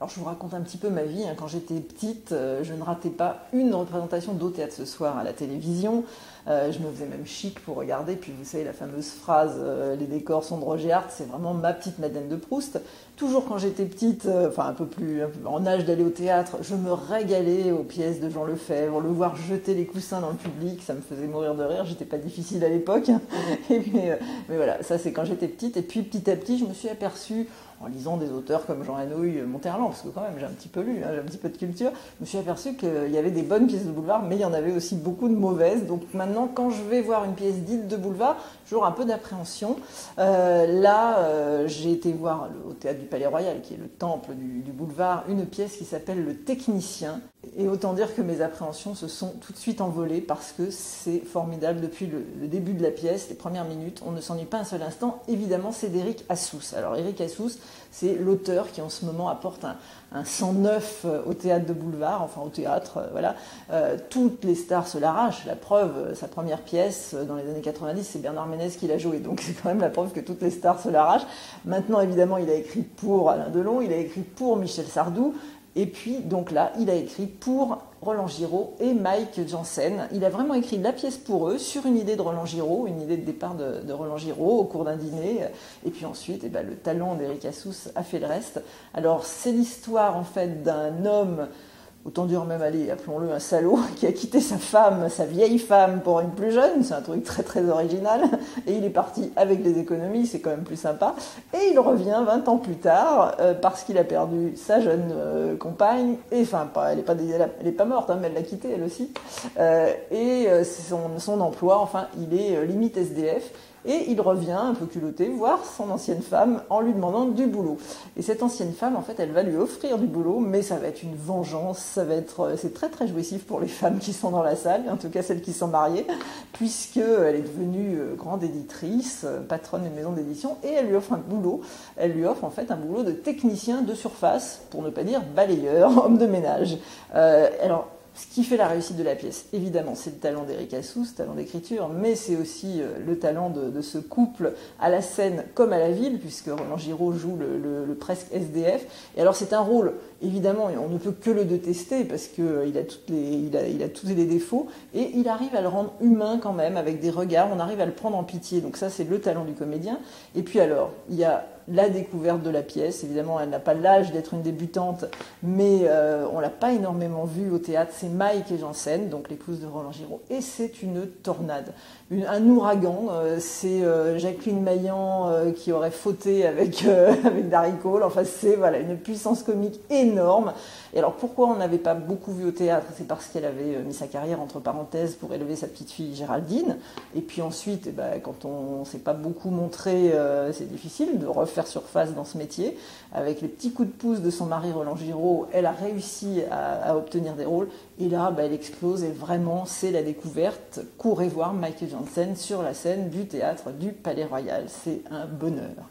Alors je vous raconte un petit peu ma vie. Hein. Quand j'étais petite, euh, je ne ratais pas une représentation d'au théâtre ce soir à la télévision. Euh, je me faisais même chic pour regarder. Puis vous savez la fameuse phrase euh, les décors sont de Roger Hart, c'est vraiment ma petite Madeleine de Proust. Toujours quand j'étais petite, enfin un peu plus en âge d'aller au théâtre, je me régalais aux pièces de Jean Lefebvre, le voir jeter les coussins dans le public, ça me faisait mourir de rire. J'étais pas difficile à l'époque. mais, mais voilà, ça c'est quand j'étais petite. Et puis petit à petit, je me suis aperçue en lisant des auteurs comme Jean Hanouille, Monterland, parce que quand même j'ai un petit peu lu, hein, j'ai un petit peu de culture, je me suis aperçu qu'il y avait des bonnes pièces de boulevard, mais il y en avait aussi beaucoup de mauvaises. Donc maintenant, quand je vais voir une pièce dite de boulevard, toujours un peu d'appréhension. Euh, là, euh, j'ai été voir au théâtre du Palais Royal, qui est le temple du boulevard, une pièce qui s'appelle Le Technicien. Et autant dire que mes appréhensions se sont tout de suite envolées parce que c'est formidable depuis le, début de la pièce, les premières minutes. On ne s'ennuie pas un seul instant. Évidemment, c'est d'Éric Assous. Alors, Éric Assous, c'est l'auteur qui en ce moment apporte un, un 109 euh, au théâtre de boulevard, enfin au théâtre, euh, voilà. Euh, toutes les stars se l'arrachent. La preuve, sa première pièce dans les années 90, c'est Bernard Ménez qui l'a joué. Donc c'est quand même la preuve que toutes les stars se l'arrachent. Maintenant, évidemment, il a écrit pour Alain Delon, il a écrit pour Michel Sardou. Et puis, donc là, il a écrit pour Roland Giraud et Mike Janssen. Il a vraiment écrit la pièce pour eux sur une idée de Roland Giraud, une idée de départ de, Roland Giraud au cours d'un dîner. Et puis ensuite, eh ben, le talent d'Eric Assous a fait le reste. Alors, c'est l'histoire en fait d'un homme autant dire même, allez, appelons-le un salaud, qui a quitté sa femme, sa vieille femme, pour une plus jeune, c'est un truc très très original, et il est parti avec les économies, c'est quand même plus sympa, et il revient 20 ans plus tard, euh, parce qu'il a perdu sa jeune euh, compagne, et enfin, elle n'est pas, morte, hein, mais elle l'a quitté elle aussi, euh, et son emploi, enfin, il est limite SDF, et il revient un peu culotté voir son ancienne femme en lui demandant du boulot. Et cette ancienne femme, en fait, elle va lui offrir du boulot, mais ça va être une vengeance, ça va être, euh, c'est très très jouissif pour les femmes qui sont dans la salle, en tout cas celles qui sont mariées, puisqu'elle est devenue euh, grande éditrice, euh, patronne d'une maison d'édition, et elle lui offre un boulot. Elle lui offre en fait un boulot de technicien de surface, pour ne pas dire balayeur, homme de ménage. alors ce qui fait la réussite de la pièce, évidemment, c'est le talent d'Eric Assous, le talent d'écriture, mais c'est aussi euh, le talent de, ce couple à la scène comme à la ville, puisque Roland Giraud joue le, presque SDF. Et alors c'est un rôle, évidemment, on ne peut que le détester parce qu'il euh, a tous les défauts, et il arrive à le rendre humain quand même, avec des regards, on arrive à le prendre en pitié. Donc ça, c'est le talent du comédien. Et puis alors, il y a la découverte de la pièce. Évidemment, elle n'a pas l'âge d'être une débutante, mais euh, on l'a pas énormément vue au théâtre. C'est Mike et Janssen, donc l'épouse de Roland Giraud, et c'est une tornade, un ouragan. Euh, c'est euh, Jacqueline Maillan qui aurait fauté avec avec Darry Cole. Enfin, c'est voilà une puissance comique énorme. Et alors, pourquoi on n'avait pas beaucoup vu au théâtre? C'est parce qu'elle avait mis sa carrière entre parenthèses pour élever sa petite fille Géraldine. Et puis ensuite, eh ben, quand on s'est pas beaucoup montré, c'est difficile de refaire surface dans ce métier. Avec les petits coups de pouce de son mari Roland Giraud, elle a réussi à, obtenir des rôles. Et là, bah, elle explose et vraiment, c'est la découverte. Courez voir Michael Janssen sur la scène du théâtre du Palais Royal. C'est un bonheur.